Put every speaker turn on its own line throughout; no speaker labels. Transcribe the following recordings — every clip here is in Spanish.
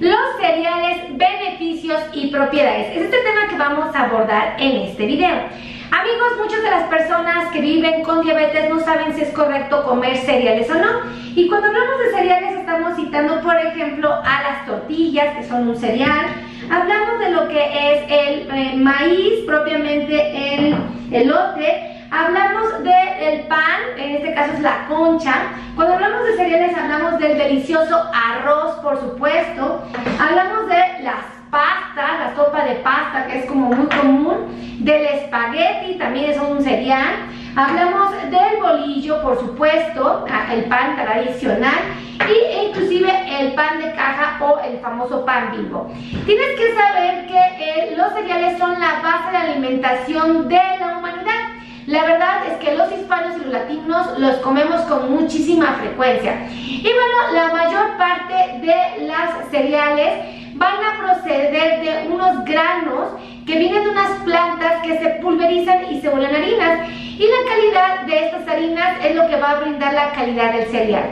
los cereales, beneficios y propiedades. Es este tema que vamos a abordar en este video. Amigos, muchas de las personas que viven con diabetes no saben si es correcto comer cereales o no. Y cuando hablamos de cereales estamos citando, por ejemplo, a las tortillas, que son un cereal. Hablamos de lo que es el eh, maíz, propiamente el elote. Hablamos del pan, en este caso es la concha. Cuando cereales hablamos del delicioso arroz, por supuesto. Hablamos de las pastas, la sopa de pasta que es como muy común, del espagueti, también es un cereal. Hablamos del bolillo, por supuesto, ah, el pan tradicional y inclusive el pan de caja o el famoso pan bimbo. Tienes que saber que eh, los cereales son la base de alimentación de la humanidad. La verdad es que los hispanos los comemos con muchísima frecuencia. Y bueno, la mayor parte de las cereales van a proceder de unos granos que vienen de unas plantas que se pulverizan y se vuelven harinas. Y la calidad de estas harinas es lo que va a brindar la calidad del cereal.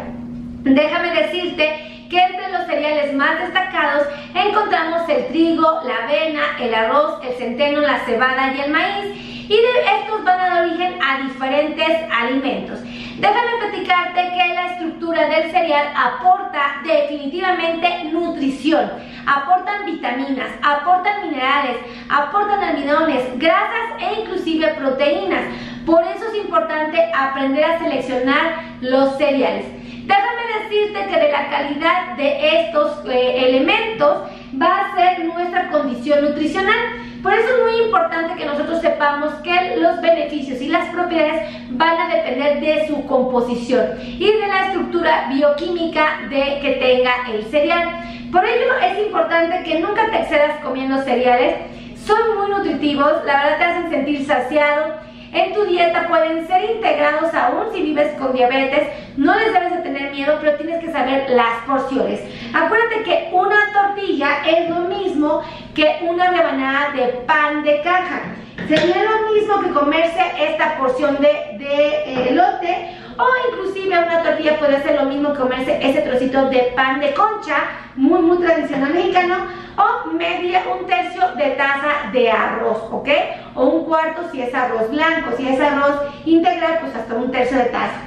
Déjame decirte que entre los cereales más destacados encontramos el trigo, la avena, el arroz, el centeno, la cebada y el maíz y de estos van a dar origen a diferentes alimentos. Déjame platicarte que la estructura del cereal aporta definitivamente nutrición, aportan vitaminas, aportan minerales, aportan almidones, grasas e inclusive proteínas. Por eso es importante aprender a seleccionar los cereales. Déjame decirte que de la calidad de estos eh, elementos va a ser nuestra condición nutricional. Por eso es muy importante que nosotros sepamos que los beneficios y las propiedades van a depender de su composición y de la estructura bioquímica de que tenga el cereal. Por ello es importante que nunca te excedas comiendo cereales. Son muy nutritivos, la verdad te hacen sentir saciado en tu dieta pueden ser integrados aún si vives con diabetes. No les debes de tener miedo, pero tienes que saber las porciones. Acuérdate que una tortilla es lo mismo que una rebanada de pan de caja. Sería lo mismo que comerse esta porción de, de elote o inclusive una tortilla puede ser lo mismo comerse ese trocito de pan de concha, muy muy tradicional mexicano, o media, un tercio de taza de arroz, ¿ok? O un cuarto si es arroz blanco, si es arroz integral, pues hasta un tercio de taza.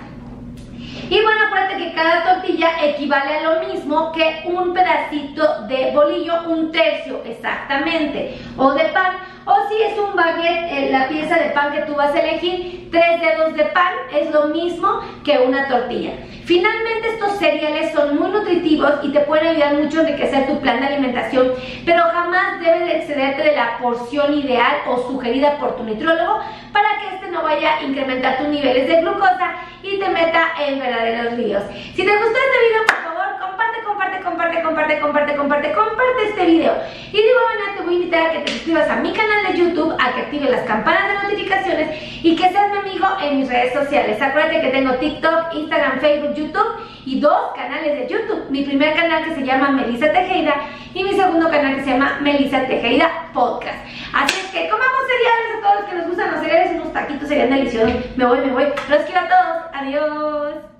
Y bueno, acuérdate que cada tortilla equivale a lo mismo que un pedacito de bolillo, un tercio exactamente, o de pan. O si es un baguette, eh, la pieza de pan que tú vas a elegir, tres dedos de pan es lo mismo que una tortilla. Finalmente estos cereales son muy nutritivos y te pueden ayudar mucho a enriquecer tu plan de alimentación, pero jamás debes excederte de la porción ideal o sugerida por tu nitrólogo para que este no vaya a incrementar tus niveles de glucosa y te meta en verdaderos líos. Si te gustó este video, por favor, comparte, comparte, comparte, comparte, comparte, comparte, comparte este video. Y de igual manera te voy a invitar a que te suscribas a mi canal de YouTube, a que actives las campanas de notificaciones y que seas mi amigo en mis redes sociales. Acuérdate que tengo TikTok, Instagram, Facebook, YouTube y dos canales de YouTube. Mi primer canal que se llama Melissa Tejeda y mi segundo canal que se llama Melissa Tejeda Podcast. Así es que comamos cereales a todos los que nos gustan los cereales, unos taquitos serían deliciosos. Me voy, me voy. Los quiero a todos. Adiós.